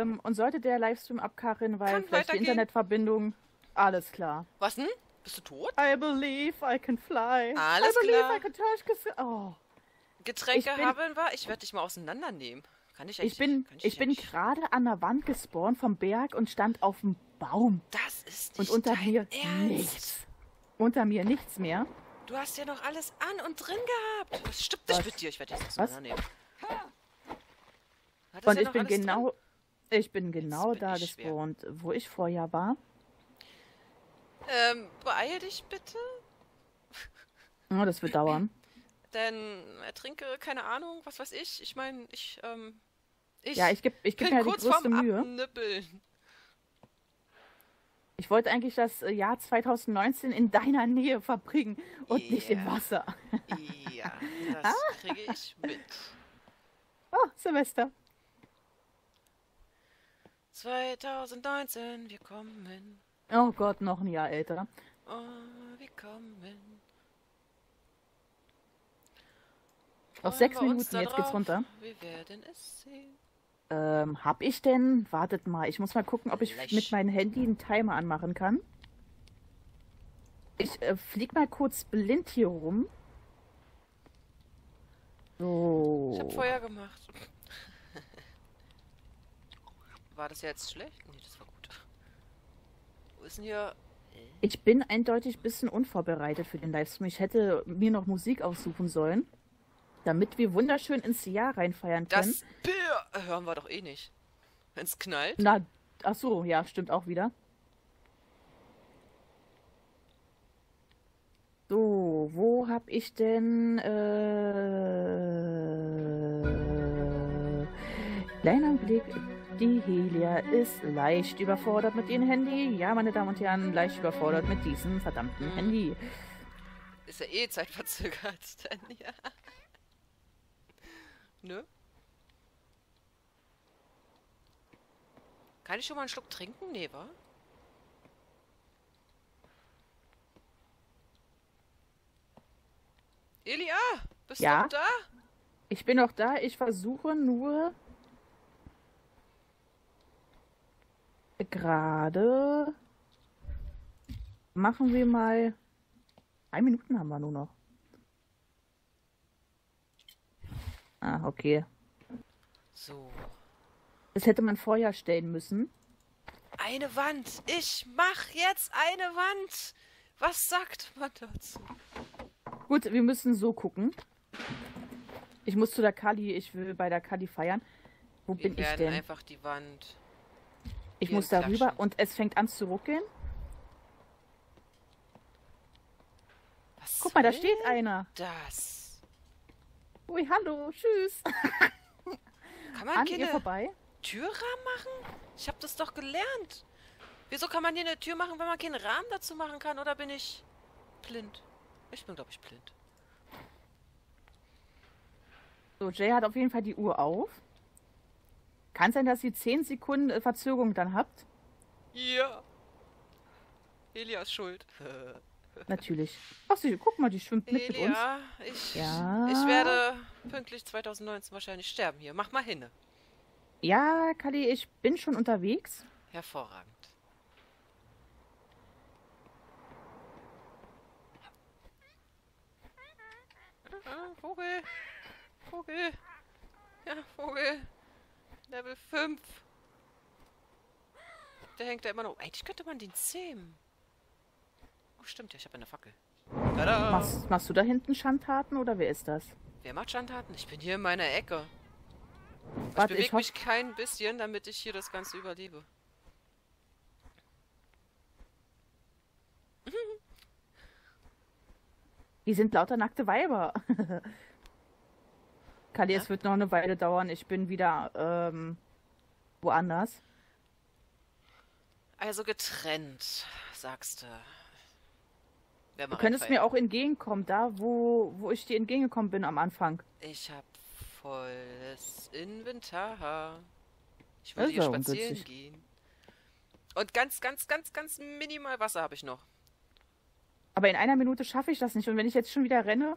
Ähm, und sollte der Livestream abkarren, weil Kann vielleicht die. Internetverbindung. Alles klar. Was denn? Bist du tot? I believe I can fly. Alles I believe klar. I can touch. Oh. Getränke Ich bin- haben wir. Ich werde dich mal auseinandernehmen. Kann ich eigentlich Ich bin, ich ja bin gerade an der Wand gespawnt vom Berg und stand auf dem Baum. Das ist Und nicht unter dein mir Ernst. nichts. Unter mir nichts mehr. Du hast ja noch alles an und drin gehabt. Was stimmt nicht mit dir? Ich werde dich auseinandernehmen. Das Und ja ich bin genau, ich bin genau bin da ich schwer. gespawnt, wo ich vorher war. Ähm, beeil dich bitte. Oh, das wird dauern. Denn ertrinke, keine Ahnung, was weiß ich. Ich meine, ich, ähm. Ich, Ja, ich gebe ich geb mir die kurz größte vorm Mühe. Abnippeln. Ich wollte eigentlich das äh, Jahr 2019 in deiner Nähe verbringen und nicht im Yeah. Wasser. Ja, Ah. das kriege ich mit. Oh, Silvester. 2019, wir kommen. Oh Gott, noch ein Jahr älter. Oh, wir kommen. Auf sechs Minuten, jetzt geht's runter. Wir werden es sehen. Ähm, hab ich denn? Wartet mal, ich muss mal gucken, ob ich Lech. mit meinem Handy einen Timer anmachen kann. Ich äh, flieg mal kurz blind hier rum. So. Ich hab Feuer gemacht. War das jetzt schlecht? Nee, das war gut. Wo ist denn hier. Ich bin eindeutig ein bisschen unvorbereitet für den Livestream. Ich hätte mir noch Musik aussuchen sollen, damit wir wunderschön ins Jahr reinfeiern können. Das Bier hören wir doch eh nicht. Wenn's knallt. Na, ach so, ja, stimmt auch wieder. So, wo hab ich denn äh, kleiner Blick. Die Helia ist leicht überfordert mit ihrem Handy. Ja, meine Damen und Herren, leicht überfordert mit diesem verdammten Handy. Ist ja eh zeitverzögert. Dann, ja. Nö. Kann ich schon mal einen Schluck trinken? Nee, wa? Elia, bist Ja? du da? Ich bin noch da, ich versuche nur gerade. Machen wir mal. Drei Minuten haben wir nur noch. Ah, okay. So. Das hätte man vorher stellen müssen. Eine Wand. Ich mach jetzt eine Wand. Was sagt man dazu? Gut, wir müssen so gucken. Ich muss zu der Kali, ich will bei der Kali feiern. Wo Wir bin ich werden denn? einfach die Wand. Ich hier muss darüber klatschen. und es fängt an zu ruckeln. Was Guck mal, da steht einer. Das. Ui, hallo, tschüss. Kann man An ihr keine vorbei. Türrahmen machen? Ich habe das doch gelernt. Wieso kann man hier eine Tür machen, wenn man keinen Rahmen dazu machen kann? Oder bin ich blind? Ich bin, glaube ich, blind. So, Jay hat auf jeden Fall die Uhr auf. Kann sein, dass ihr 10 Sekunden äh, Verzögerung dann habt. Ja. Elias schuld. Natürlich. Ach, sie, guck mal, die schwimmt mit, mit uns. Elia, ich, Ja. ich werde pünktlich 2019 wahrscheinlich sterben hier. Mach mal hin. Ja, Kali, ich bin schon unterwegs. Hervorragend. Ah, Vogel. Vogel. Ja, Vogel. Level 5. Der hängt da immer noch. Eigentlich könnte man den zähmen. Oh, stimmt ja, ich habe eine Fackel. Tada! Machst, machst du da hinten Schandtaten oder wer ist das? Wer macht Schandtaten? Ich bin hier in meiner Ecke. Ich Warte, bewege ich hoffe. mich kein bisschen, damit ich hier das Ganze überlebe. Die sind lauter nackte Weiber. Kali, Ja? es wird noch eine Weile dauern. Ich bin wieder ähm, woanders. Also getrennt, sagst du. Du könntest mir auch entgegenkommen, da wo, wo ich dir entgegengekommen bin am Anfang. Ich hab volles Inventar. Ich will ist hier spazieren ungünstig. gehen. Und ganz, ganz, ganz, ganz minimal Wasser habe ich noch. Aber in einer Minute schaffe ich das nicht. Und wenn ich jetzt schon wieder renne,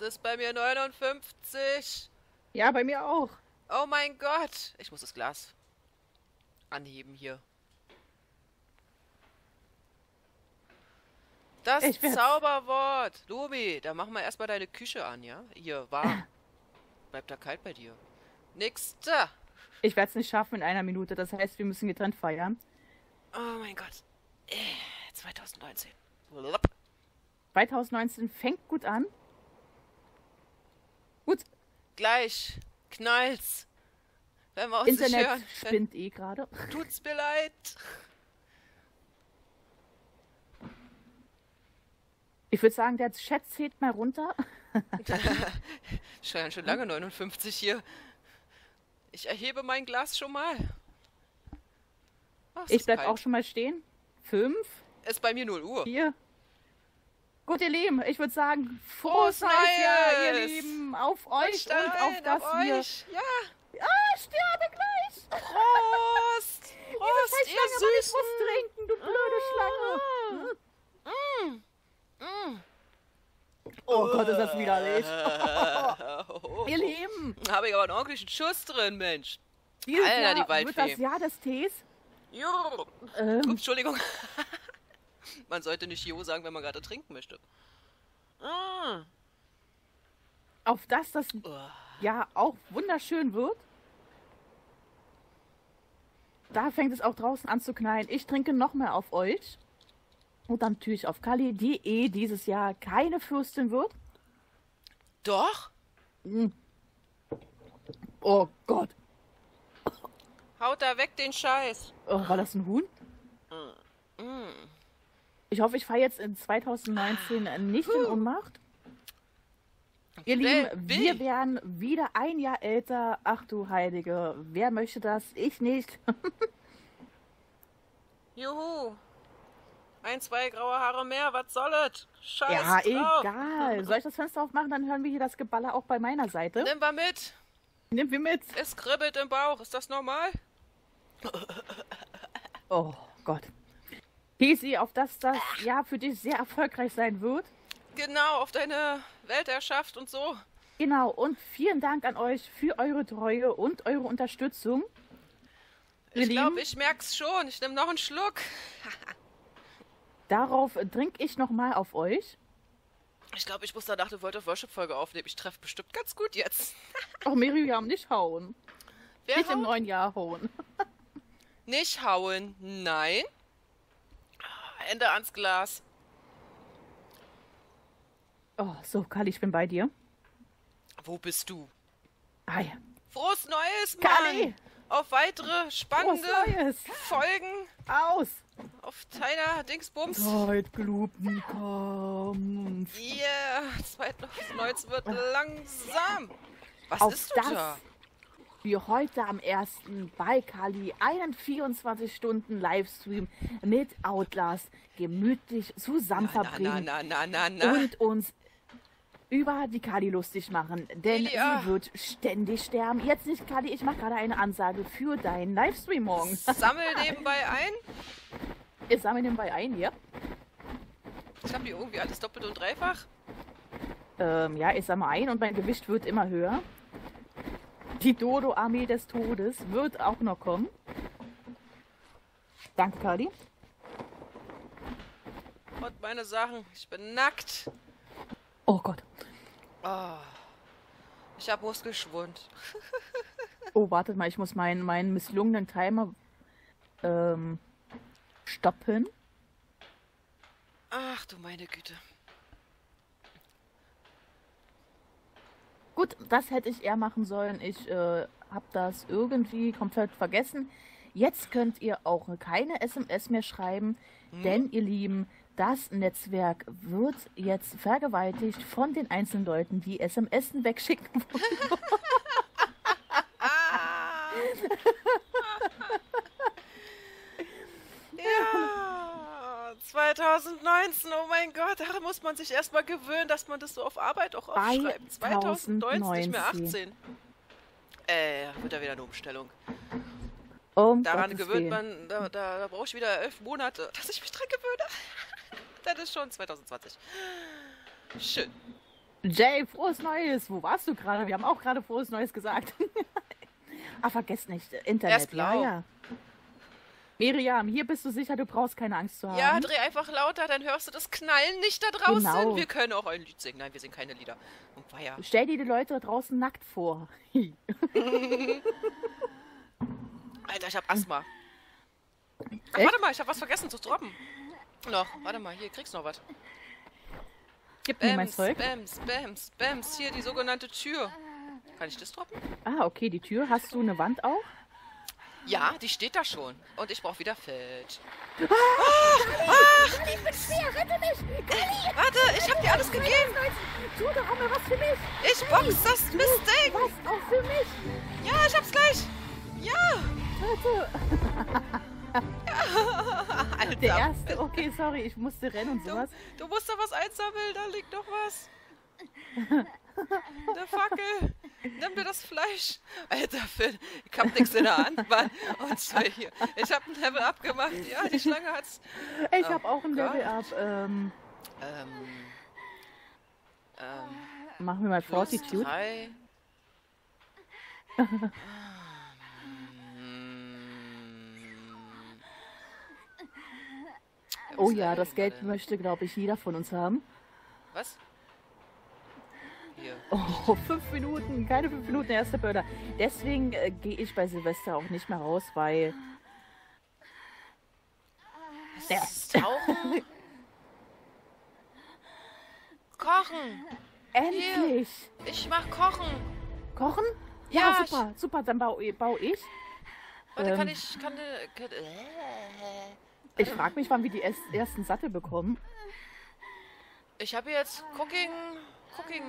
Es ist bei mir 59. Ja, bei mir auch. Oh mein Gott. Ich muss das Glas anheben hier. Das Zauberwort. Lobi, da machen wir erstmal deine Küche an, ja? Hier, warm. Bleibt da kalt bei dir. Nächster. Ich werde es nicht schaffen in einer Minute. Das heißt, wir müssen getrennt feiern. Oh mein Gott. Äh, 2019. Blub. 2019 fängt gut an. Gut, Gleich knallt's. Wenn wir uns nicht Internet hören, dann spinnt eh gerade. tut's mir leid. Ich würde sagen, der Chat zählt mal runter. Scheint schon lange 59 hier. Ich erhebe mein Glas schon mal. Es Ich bleib auch schon mal stehen. Fünf, Ist bei mir 0 Uhr. vier. Gut, ihr Lieben, ich würde sagen, Frohes frohes neues Jahr, ihr! Lieben. Auf euch und Stein auf das auf wir... euch. Ja, Ah, ich sterbe gleich! Prost! Diese Prost, scheiß ihr Schlange, Mann, ich Süßen! muss trinken, du blöde Schlange. Mm. Oh Gott, ist das widerlich. Ihr Lieben, Habe ich aber einen ordentlichen Schuss drin, Mensch. dieses Alter, Jahr die wird Waldfee. das Jahr des Tees. Jo. Ähm, Entschuldigung. man sollte nicht Jo sagen, wenn man gerade trinken möchte. Mm. auf das das Oh. Jahr auch wunderschön wird. Da fängt es auch draußen an zu knallen. Ich trinke noch mehr auf euch. Und dann natürlich auf Kali, die eh dieses Jahr keine Fürstin wird. Doch? Oh Gott. Haut da weg den Scheiß. Oh, war das ein Huhn? Ich hoffe, ich fahre jetzt in 2019 nicht in Ohnmacht. Ihr Lieben, wir werden wieder ein Jahr älter. Ach du Heilige, wer möchte das? Ich nicht. Juhu. Ein, zwei graue Haare mehr, was soll es? Scheiß ja, drauf. egal. Soll ich das Fenster aufmachen? Dann hören wir hier das Geballer auch bei meiner Seite. Nimm mal mit. Nimm wir mit. Es kribbelt im Bauch. Ist das normal? Oh Gott. Hesi, auf dass das Jahr für dich sehr erfolgreich sein wird. Genau, auf deine Weltherrschaft und so. Genau, und vielen Dank an euch für eure Treue und eure Unterstützung. Ihr Ich glaube, ich merk's schon. Ich nehme noch einen Schluck. darauf trinke ich nochmal auf euch. Ich glaube, ich muss danach eine World of Worship-Folge aufnehmen. Ich treffe bestimmt ganz gut jetzt. Auch Miriam, nicht hauen. Wer Nicht im haut? neuen Jahr hauen. Nicht hauen. Nein. Hände ans Glas. Oh, so, Kali, ich bin bei dir. Wo bist du? Ei, Frohes Neues, Mann! Kali! Auf weitere spannende! Folgen Aus! auf deiner Dingsbums. Zeitglupen Kampf. Yeah, 2019 wird langsam. Was Auf isst du das da? Wir heute am 1. bei Kali einen 24-Stunden-Livestream mit Outlast gemütlich zusammen verbringen na, na, na, und uns über die Kali lustig machen, denn Elia. sie wird ständig sterben. Jetzt nicht Kali, ich mache gerade eine Ansage für deinen Livestream morgen. Sammel nebenbei ein. Ich sammle den bei ein, ja? Ich habe die irgendwie alles doppelt und dreifach. Ähm, ja, ich sammle ein und mein Gewicht wird immer höher. Die Dodo-Armee des Todes wird auch noch kommen. Danke, Kali. Und meine Sachen. Ich bin nackt. Oh Gott. Oh. Ich habe Muskelschwund. Oh, wartet mal, ich muss meinen, meinen misslungenen Timer ähm, stoppen. Ach du meine Güte. Gut, das hätte ich eher machen sollen. Ich äh, habe das irgendwie komplett vergessen. Jetzt könnt ihr auch keine SMS mehr schreiben, denn ihr Lieben, das Netzwerk wird jetzt vergewaltigt von den einzelnen Leuten, die SMS wegschicken. Ah. 2019, oh mein Gott, daran muss man sich erstmal gewöhnen, dass man das so auf Arbeit auch aufschreibt. 2019, nicht mehr 18. Äh, wird ja wieder eine Umstellung. Um Daran Gottes gewöhnt man, da, da, da brauche ich wieder elf Monate, dass ich mich dran gewöhne. Das ist schon 2020. Schön. Jay, frohes Neues. Wo warst du gerade? Wir haben auch gerade frohes Neues gesagt. ah, vergesst nicht, Internet. Erst blau. Ja, ja. Miriam, hier bist du sicher, du brauchst keine Angst zu haben. Ja, dreh einfach lauter, dann hörst du das Knallen nicht da draußen. Genau. Wir können auch ein Lied singen. Nein, wir singen keine Lieder. Und feier. Stell dir die Leute da draußen nackt vor. Alter, ich hab Asthma. Ach, warte mal, ich hab was vergessen zu droppen. Noch, warte mal, hier kriegst du noch was. Gib mir mein Zeug. Bams, Bams, Bams, hier die sogenannte Tür. Kann ich das droppen? Ah, okay, die Tür. Hast du eine Wand auch? Ja, die steht da schon. Und ich brauche wieder Feld. Ah, ah, ah. Ich bin schwer, rette mich! Kali! Warte, ich hab dir alles gegeben! Tu doch mal was für mich! Ich box das Mistding! Was auch für mich! Ja, ich hab's gleich! Ja! Warte! ja. Der erste, okay, sorry, ich musste rennen und sowas. Du, du musst da was einsammeln, da liegt doch was. Der Fackel. Nimm dir das Fleisch. Alter, Phil, ich hab nichts in der Hand, Mann. Und zwar hier. Ich hab ein Level Up gemacht. Ja, die Schlange hat's. Ich oh, hab auch ein Level Up. Ähm, ähm, ähm, Machen wir mal Fortitude. Drei. oh ja, das Geld möchte, glaube ich, jeder von uns haben. Was? Hier. Oh, fünf Minuten, keine fünf Minuten, erster Börder. Deswegen äh, gehe ich bei Silvester auch nicht mehr raus, weil. Der Tauchen? Kochen! Endlich! Hier. Ich mach Kochen! Kochen? Ja, ja super, ich... super, dann baue bau ich. Warte, ähm, kann ich. Kann, kann, äh, ich frage mich, wann wir die ersten Sattel bekommen. Ich habe jetzt Cooking. Cooking.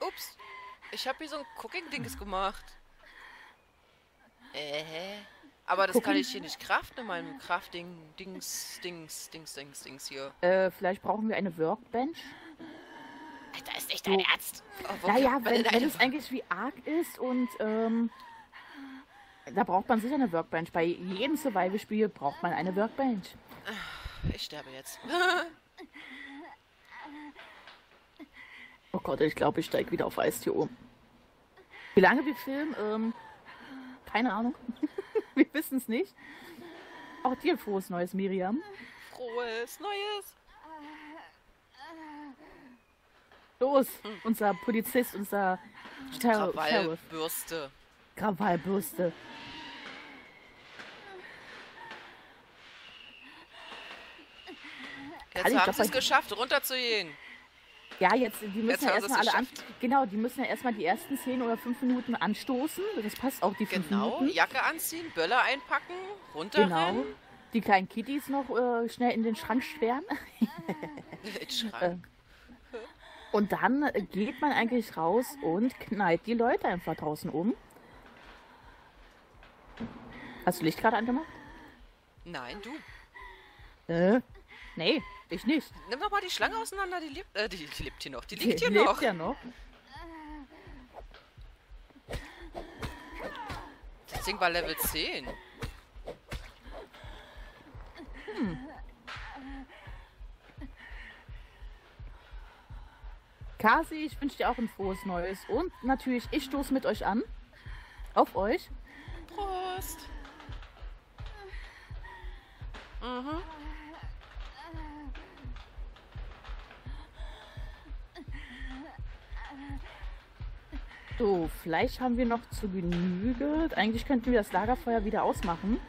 Ups. Ich habe hier so ein Cooking-Dings gemacht. Äh. Aber das Cooking? kann ich hier nicht craften in meinem Crafting Dings, Dings, Dings, Dings, Dings hier. Äh, vielleicht brauchen wir eine Workbench. Alter, ist echt dein Ernst? Oh, naja, wenn, wenn es eigentlich wie arg ist und ähm, da braucht man sicher eine Workbench. Bei jedem Survival-Spiel braucht man eine Workbench. Ich sterbe jetzt. Gott, ich glaube, ich steige wieder auf Eis hier um. Wie lange wir filmen? Ähm, keine Ahnung. wir wissen es nicht. Auch dir frohes Neues, Miriam. Frohes Neues. Los, unser Polizist, unser Krawallbürste. Krawallbürste. Jetzt haben sie es geschafft, runterzugehen. Ja, jetzt, die müssen jetzt ja erstmal alle an. Genau, die müssen ja erstmal die ersten 10 oder 5 Minuten anstoßen. Das passt auch, die 5 genau, Minuten. Genau, Jacke anziehen, Böller einpacken, runterrennen. Genau. Die kleinen Kitties noch äh, schnell in den Schrank sperren. in Schrank. Äh, und dann geht man eigentlich raus und knallt die Leute einfach draußen um. Hast du Licht gerade angemacht? Nein, du. Äh, nee. Ich nicht. Nimm doch mal die Schlange auseinander, die lebt, äh, die, die lebt hier noch. Die liegt die hier lebt noch. ja noch. Das Ding war Level 10. Hm. Kasi, ich wünsche dir auch ein frohes Neues. Und natürlich, ich stoße mit euch an. Auf euch. Prost. Mhm. So, Fleisch haben wir noch zu Genüge. Eigentlich könnten wir das Lagerfeuer wieder ausmachen.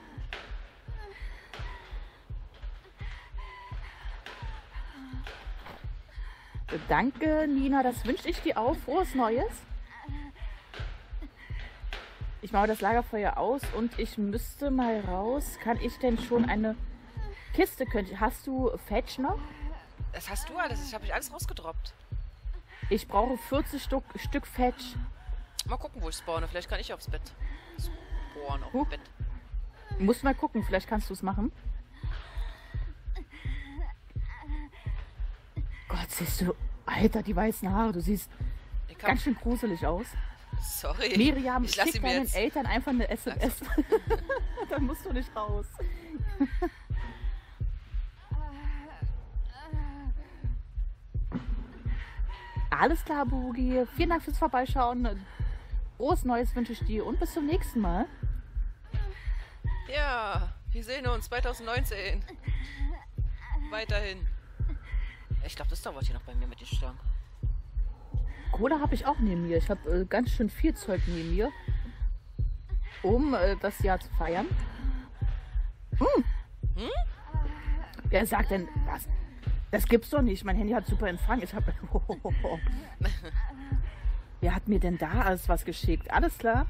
Danke, Nina. Das wünsche ich dir auch. Frohes Neues. Ich mache das Lagerfeuer aus und ich müsste mal raus. Kann ich denn schon eine Kiste? Könnt, hast du Fetch noch? Das hast du alles. Ich habe ich alles rausgedroppt. Ich brauche 40 Stück, Stück Fetch. Mal gucken, wo ich spawne. Vielleicht kann ich aufs Bett spawnen, auf huh. Bett. Muss mal gucken, vielleicht kannst du es machen. Gott, siehst du, Alter, die weißen Haare, du siehst ganz schön gruselig aus. Sorry. Miriam, ich schick deinen jetzt. Eltern einfach eine SMS. Also. Dann musst du nicht raus. Alles klar, Boogie. Vielen Dank fürs Vorbeischauen. Groß Neues wünsche ich dir und bis zum nächsten Mal. Ja, wir sehen uns 2019. Weiterhin. Ich glaube, das dauert hier noch bei mir mit den Stangen. Kohle habe ich auch neben mir. Ich habe äh, ganz schön viel Zeug neben mir, um äh, das Jahr zu feiern. Hm. Hm? Wer sagt denn, was? Das gibt's doch nicht. Mein Handy hat super Empfang. Ich habe. Wer hat mir denn da alles was geschickt? Alles klar.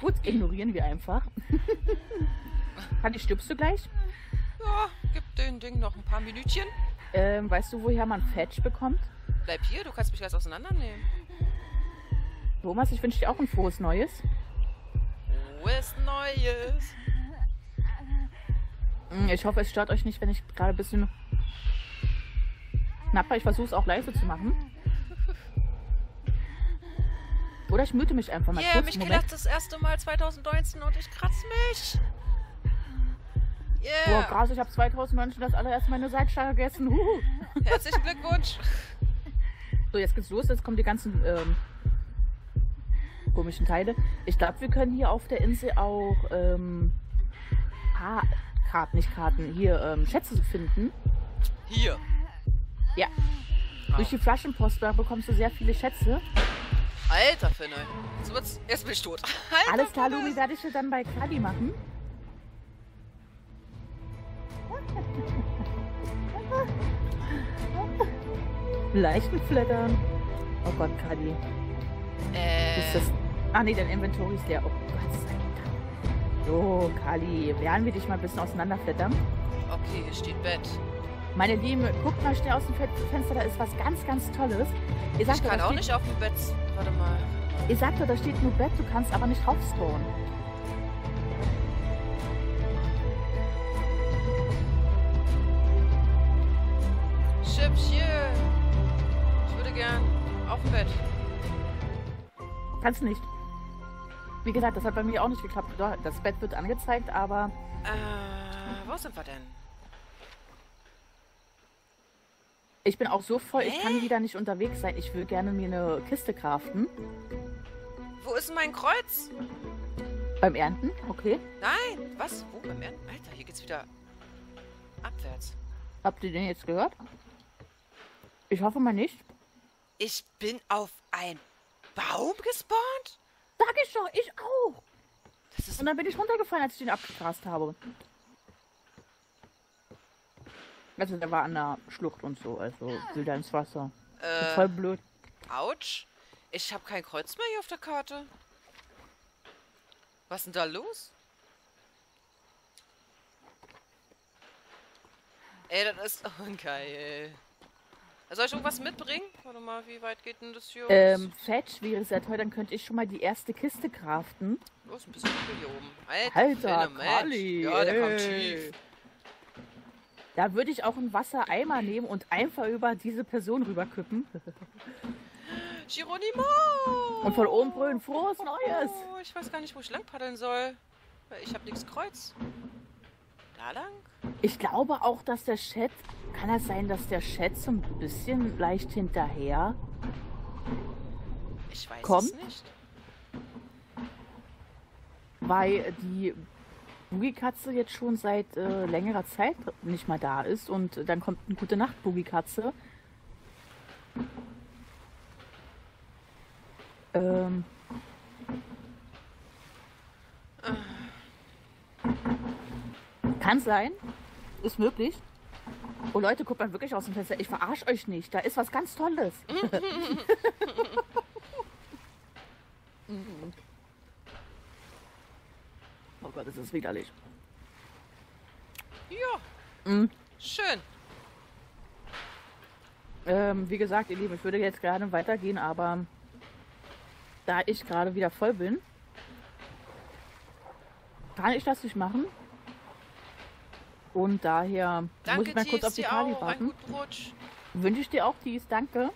Gut, ignorieren wir einfach. Kann ich stirbst du gleich? Ja, gib den Ding noch ein paar Minütchen. Ähm, weißt du, woher man Fetch bekommt? Bleib hier, du kannst mich gleich auseinandernehmen. Thomas, ich wünsche dir auch ein frohes Neues. Frohes Neues. Hm, ich hoffe, es stört euch nicht, wenn ich gerade ein bisschen knapper. Ich versuche es auch leise zu machen. Oder ich müde mich einfach mal yeah, kurz. mich gedacht das erste Mal 2019 und ich kratze mich. Yeah. Boah, krass, ich habe 2019 das allererste Mal eine Seitstange gegessen. Huhu. Herzlichen Glückwunsch. So, jetzt geht's los. Jetzt kommen die ganzen ähm, komischen Teile. Ich glaube, wir können hier auf der Insel auch ähm, ah, Karten, nicht Karten, hier ähm, Schätze finden. Hier? Ja. Ah. Durch die Flaschenpost bekommst du sehr viele Schätze. Alter Finne. Jetzt, jetzt bin ich tot. Alter, Alles klar, Lumi, werde ich dann bei Kali machen. Leichten Flattern. Oh Gott, Kali. Äh. Ist das. Ah nee, dein Inventory ist leer. Oh Gott sei Dank. So, Kali, werden wir dich mal ein bisschen auseinanderflattern? Okay, hier steht Bett. Meine Lieben, guckt mal schnell aus dem Fenster, da ist was ganz, ganz Tolles. Ihr sagt, ich kann auch nicht auf dem Bett. Warte mal. Ich sagte, da steht nur Bett, du kannst aber nicht draufstoren. Schüppchen. Ich würde gern auf dem Bett. Kannst nicht. Wie gesagt, das hat bei mir auch nicht geklappt. Das Bett wird angezeigt, aber... Äh, wo sind wir denn? Ich bin auch so voll, ich kann wieder nicht unterwegs sein. Ich will gerne mir eine Kiste craften. Wo ist mein Kreuz? Beim Ernten? Okay. Nein, was? Wo beim Ernten? Alter, hier geht's wieder abwärts. Habt ihr den jetzt gehört? Ich hoffe mal nicht. Ich bin auf ein Baum gespawnt? Sag ich doch, ich auch. Und dann bin ich runtergefallen, als ich den abgegrast habe. Also der war an der Schlucht und so, also will da ins Wasser. Äh, voll blöd. Autsch. Ich habe kein Kreuz mehr hier auf der Karte. Was ist denn da los? Ey, das ist oh, geil. Soll ich irgendwas mitbringen? Warte mal, wie weit geht denn das hier? Ähm, Fetch wäre sehr toll, dann könnte ich schon mal die erste Kiste craften. Ist ein bisschen hier oben. Alter, Alter Kali, Ja, der ey. kommt tief. Da würde ich auch einen Wassereimer nehmen und einfach über diese Person rüberkippen. Geronimo! Und von oben brüllen, frohes Neues! Oh, ich weiß gar nicht, wo ich lang paddeln soll. Ich habe nichts Kreuz. Da lang? Ich glaube auch, dass der Chat, kann das sein, dass der Chat so ein bisschen leicht hinterher ich weiß kommt? Es nicht. Weil die Boogie-Katze jetzt schon seit äh, längerer Zeit nicht mal da ist und dann kommt eine gute Nacht Boogie-Katze. Ähm. Kann sein. Ist möglich. Oh Leute, guckt mal wirklich aus dem Fenster. Ich verarsche euch nicht. Da ist was ganz Tolles. Oh Gott, das ist widerlich. Ja. Mhm. Schön. Ähm, wie gesagt, ihr Lieben, ich würde jetzt gerne weitergehen, aber da ich gerade wieder voll bin, kann ich das nicht machen. Und daher danke, muss ich mal kurz auf die Kali warten. Wünsche ich dir auch dies, danke.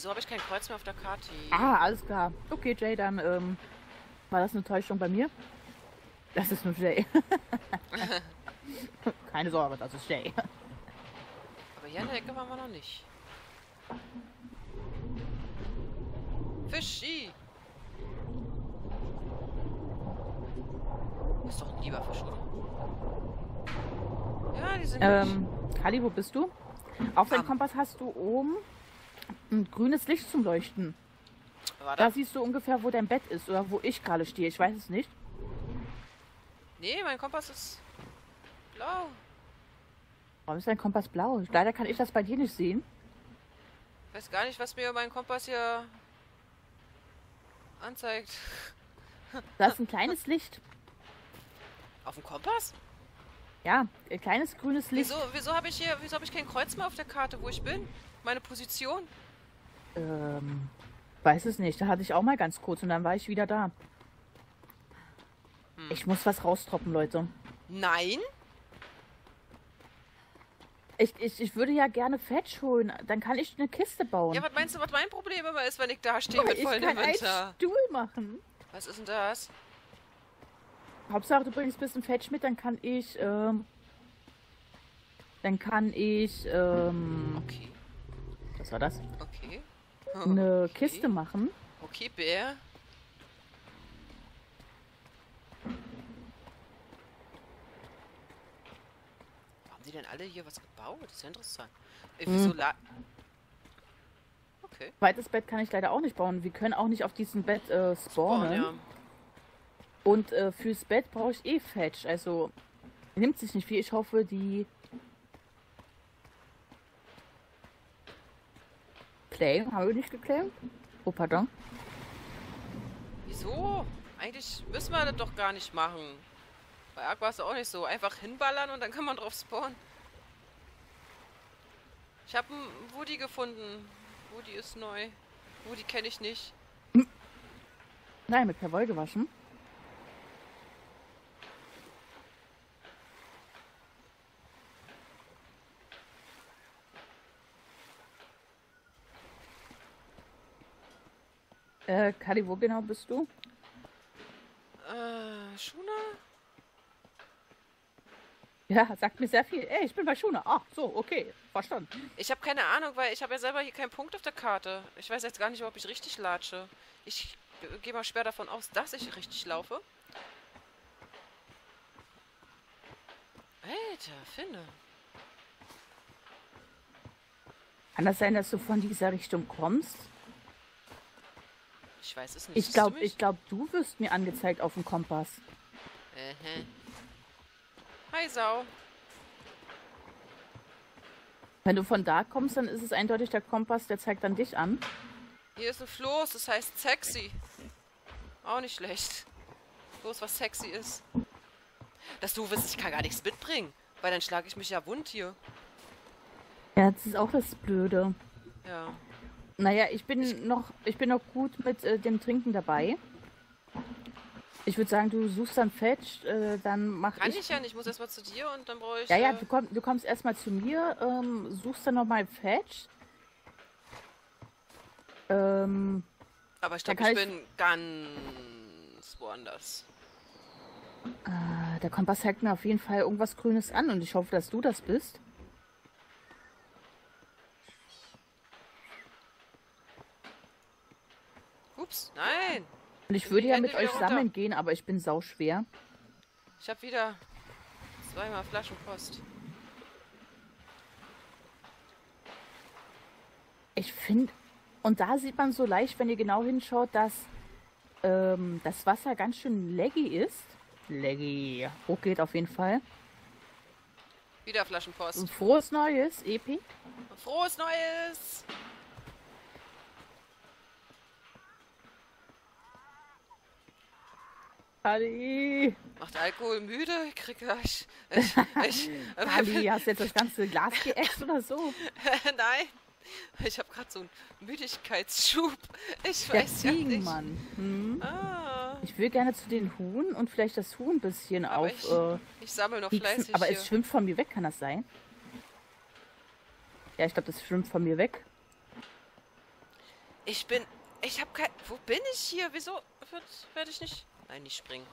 Wieso habe ich kein Kreuz mehr auf der Karte? Ah, alles klar. Okay, Jay, dann ähm, war das eine Täuschung bei mir. Das ist nur Jay. Keine Sorge, das ist Jay. Aber hier in der Ecke waren wir noch nicht. Fischi! Ist doch ein lieber Fisch, oder? Ja, die sind Ähm, Kali, wo bist du? Auf deinem Kompass hast du oben ein grünes Licht zum Leuchten. Warte. Da siehst du ungefähr, wo dein Bett ist oder wo ich gerade stehe. Ich weiß es nicht. Nee, mein Kompass ist blau. Warum ist dein Kompass blau? Leider kann ich das bei dir nicht sehen. Ich weiß gar nicht, was mir mein Kompass hier anzeigt. Da ist ein kleines Licht. Auf dem Kompass? Ja, ein kleines grünes Licht. Wieso, wieso habe ich hier, wieso habe ich kein Kreuz mehr auf der Karte, wo ich bin? Meine Position? Ähm, weiß es nicht. Da hatte ich auch mal ganz kurz und dann war ich wieder da. Hm. Ich muss was raustroppen, Leute. Nein? Ich, ich, ich würde ja gerne Fetch holen. Dann kann ich eine Kiste bauen. Ja, was meinst du, was mein Problem immer ist, wenn ich da stehe mit ich vollem kann einen? Stuhl machen. Was ist denn das? Hauptsache, du bringst ein bisschen Fetch mit, dann kann ich, ähm, dann kann ich, ähm, Okay, was war das? okay. Eine Okay. Kiste machen. Okay, Bär. Haben die denn alle hier was gebaut? Das ist ja interessant. Äh, Hm. wieso la... Okay. Zweites Bett kann ich leider auch nicht bauen. Wir können auch nicht auf diesem Bett äh, spawnen. Oh, ja. Und äh, fürs Bett brauche ich eh Fetch. Also nimmt sich nicht viel. Ich hoffe, die Claim, haben wir nicht geclaimt? Oh, pardon. Wieso? Eigentlich müssen wir das doch gar nicht machen. Bei Aqua ist auch nicht so. Einfach hinballern und dann kann man drauf spawnen. Ich habe einen Woody gefunden. Woody ist neu. Woody kenne ich nicht. Nein, mit Perwoll gewaschen. Äh, Kali, wo genau bist du? Äh, Schuna? Ja, sagt mir sehr viel. Ey, ich bin bei Schuna. Ach, so, okay. Verstanden. Ich habe keine Ahnung, weil ich habe ja selber hier keinen Punkt auf der Karte. Ich weiß jetzt gar nicht, ob ich richtig latsche. Ich gehe mal schwer davon aus, dass ich richtig laufe. Alter, Finne. Kann das sein, dass du von dieser Richtung kommst? Ich weiß es nicht. Ich glaube, ich glaub, du wirst mir angezeigt auf dem Kompass. Ähä. Hi, Sau. Wenn du von da kommst, dann ist es eindeutig der Kompass, der zeigt dann dich an. Hier ist ein Floß, das heißt sexy. Auch nicht schlecht. Bloß was sexy ist. Dass du wirst, ich kann gar nichts mitbringen. Weil dann schlage ich mich ja wund hier. Ja, das ist auch das Blöde. Ja. Naja, ich bin noch, ich bin noch gut mit äh, dem Trinken dabei. Ich würde sagen, du suchst dann Fetch, äh, dann mach Kann ich. ich ja nicht. Ich muss erstmal zu dir und dann brauche ich. ja, ja, äh, du, komm, du kommst erstmal zu mir, ähm, suchst dann nochmal Fetch. Ähm, Aber ich glaube, ich kann ich- bin ganz woanders. äh, der Kompass zeigt mir auf jeden Fall irgendwas Grünes an und ich hoffe, dass du das bist. Ups, nein. Und ich würde ja mit euch runter? sammeln gehen, aber ich bin sauschwer. Ich habe wieder zweimal Flaschenpost. Ich finde, und da sieht man so leicht, wenn ihr genau hinschaut, dass ähm, das Wasser ganz schön laggy ist. Laggy. Hoch geht auf jeden Fall. Wieder Flaschenpost. Ein frohes Neues, Epi. Frohes Neues! Ali, Macht Alkohol müde? Ich krieg gleich. Ich, ich, Ali, hast du jetzt das ganze Glas geäxt oder so? Nein. Ich habe gerade so einen Müdigkeitsschub. Ich Der weiß ja nicht. Ziegenmann. Hm? Ah, Ich will gerne zu den Huhn und vielleicht das Huhn ein bisschen Aber auf. ich- äh, ich sammle noch fleißig aber hier. es schwimmt von mir weg, kann das sein? Ja, ich glaube, das schwimmt von mir weg. Ich bin. Ich habe kein. Wo bin ich hier? Wieso werde ich nicht. Nein, nicht springen.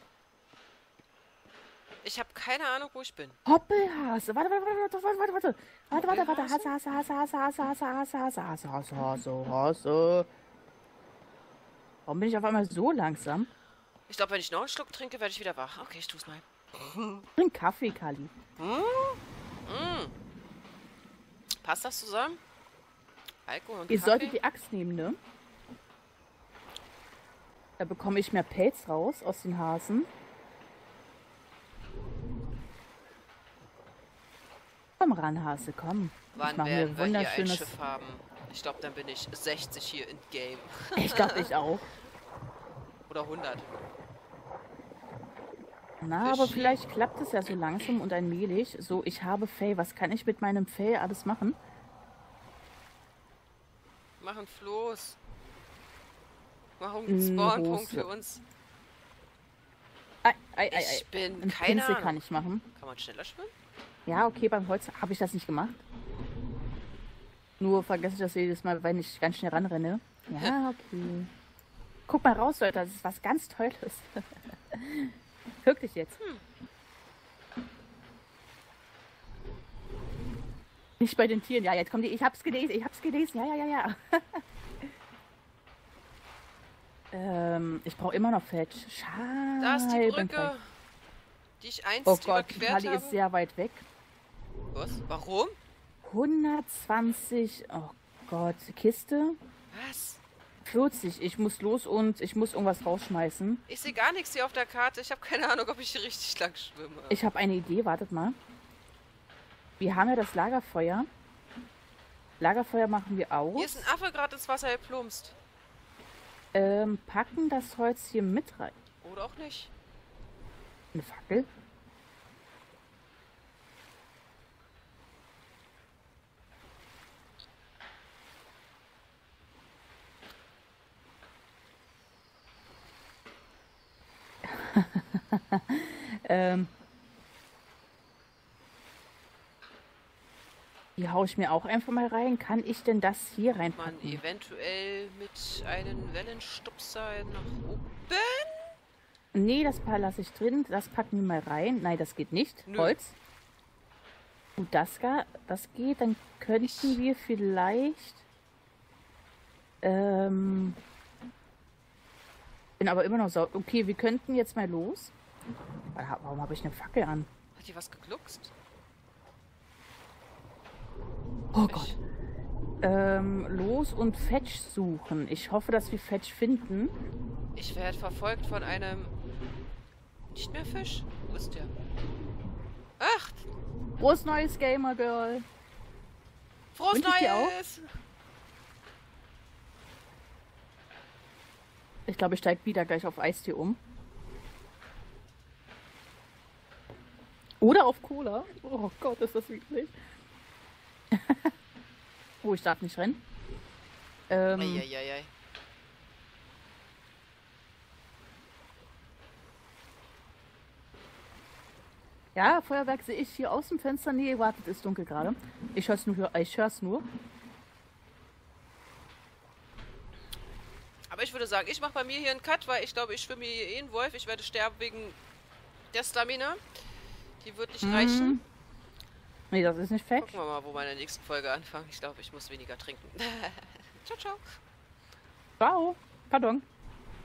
Ich habe keine Ahnung, wo ich bin. Hoppelhase. Warte, warte, warte, warte, warte, warte. Warte, warte, warte. Hase, Hase, Hase, Hase, Hase, Hase, Hase, Hase, Hase, Hase, Hase, Hase. Warum bin ich auf einmal so langsam? Ich glaube, wenn ich noch einen Schluck trinke, werde ich wieder wach. Okay, ich tu's mal. Trink Kaffee, Kali. Hm? Hm. Passt das zusammen? Alkohol und Ihr Kaffee? solltet die Axt nehmen, ne? Da bekomme ich mehr Pelz raus aus den Hasen. Komm ran, Hase, komm. Wann werden wir hier ein Schiff haben? Ich glaube, dann bin ich 60 hier in Game. ich glaube, ich auch. Oder 100. Na, Fisch. aber vielleicht klappt es ja so langsam und allmählich. So, ich habe Fell. Was kann ich mit meinem Fell alles machen? Machen Floß. Machen einen Spawnpunkt für uns. Ei, ei, ei, ich bin Ein keine Pinsel Ahnung. kann ich machen. Kann man schneller schwimmen? Ja, okay, beim Holz habe ich das nicht gemacht. Nur vergesse ich das jedes Mal, wenn ich ganz schnell ranrenne. Ja, okay. Guck mal raus, Leute, das ist was ganz Tolles. Wirklich jetzt. Hm. Nicht bei den Tieren. Ja, jetzt kommt die. Ich hab's gelesen. Ich hab's gelesen. Ja, ja, ja, ja. ähm, ich brauche immer noch Fetch. Schade. Da ist die Brücke, die ich einst oh Gott, die Kali ist sehr weit weg. Was? Warum? 120. Oh Gott. Kiste? Was? 40. Ich muss los und ich muss irgendwas rausschmeißen. Ich sehe gar nichts hier auf der Karte. Ich habe keine Ahnung, ob ich hier richtig lang schwimme. Ich habe eine Idee. Wartet mal. Wir haben ja das Lagerfeuer. Lagerfeuer machen wir aus. Hier ist ein Affe gerade ins Wasser geplumpst. Ähm, packen das Holz hier mit rein. Oder auch nicht. Eine Fackel? ähm, die haue ich mir auch einfach mal rein. Kann ich denn das hier rein? Man eventuell mit einem Wellenstupser nach oben? Nee, das Paar lasse ich drin. Das packen wir mal rein. Nein, das geht nicht. Nö. Holz. Und das, das geht. Dann könnten wir vielleicht... Ähm, bin aber immer noch so. Okay, wir könnten jetzt mal los. Warum habe ich eine Fackel an? Hat die was gegluckst? Oh. Gott. Ähm, los und Fetch suchen. Ich hoffe, dass wir Fetch finden. Ich werde verfolgt von einem... Nicht mehr Fisch? Wo ist der? Ach! Frohes neues Gamer Girl. Frohes Wünsch neues! Ich glaube, ich steige wieder gleich auf Eistee um. Oder auf Cola. Oh Gott, ist das widerlich. oh, ich darf nicht rennen. Ähm, Eieiei. Ja, Feuerwerk sehe ich hier aus dem Fenster. Nee, wartet, ist dunkel gerade. Ich höre es nur. Ich hör's nur. Aber ich würde sagen, ich mache bei mir hier einen Cut, weil ich glaube, ich schwimme hier eh in Wolf. Ich werde sterben wegen der Stamina. Die wird nicht mhm. reichen. Nee, das ist nicht fake. Gucken wir mal, wo wir in der nächsten Folge anfangen. Ich glaube, ich muss weniger trinken. ciao, ciao. Ciao. Pardon.